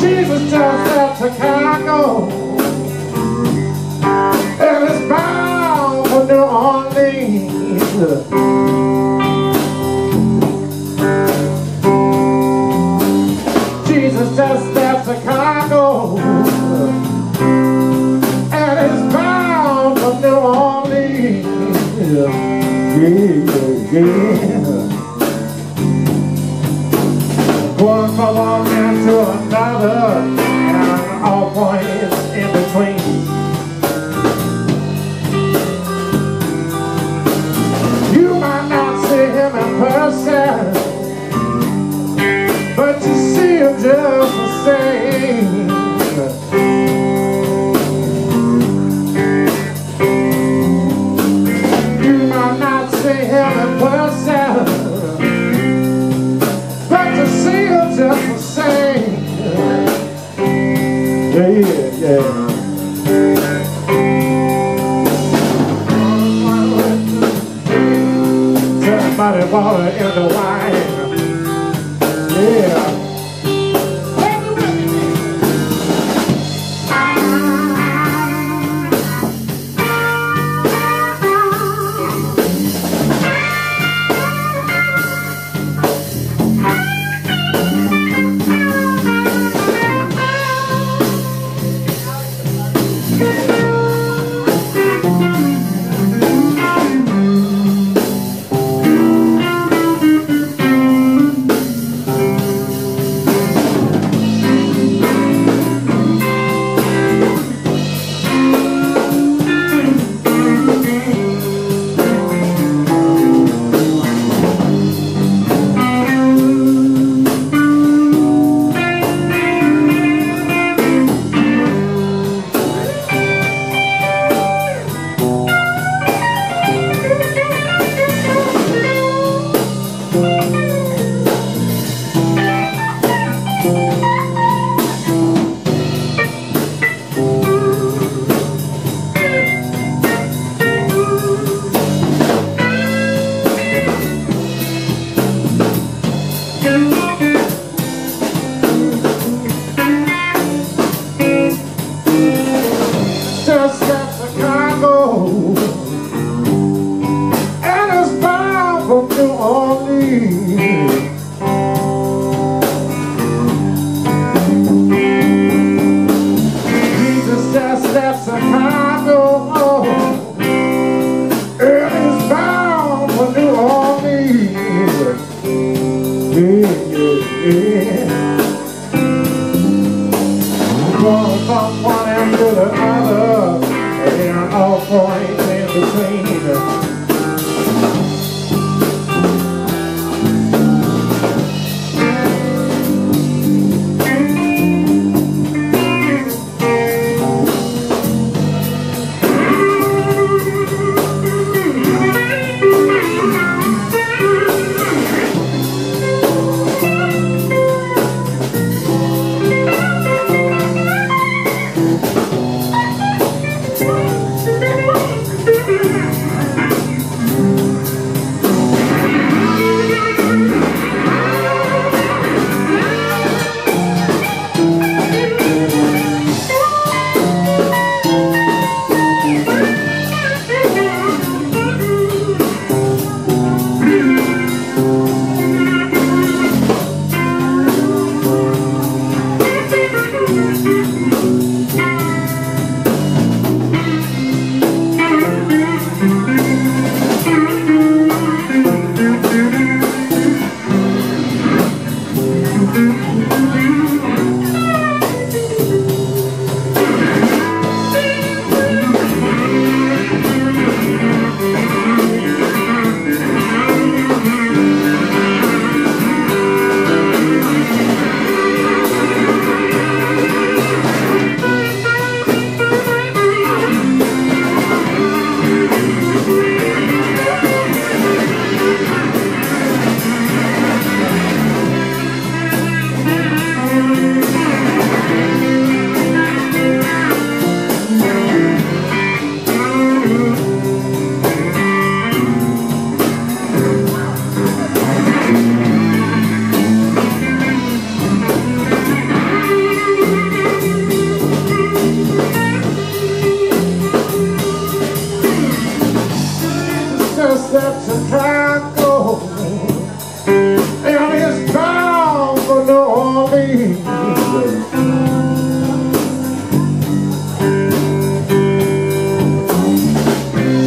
Jesus yeah. One man to another, and all points in between. You might not see him in person, Yeah, yeah, yeah. Somebody water in the wine. Just from one end to the other, and all points in between.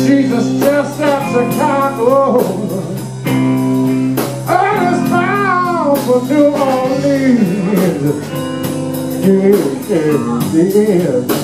Jesus just at Chicago oh. and is bound for New Orleans. Yeah, yeah.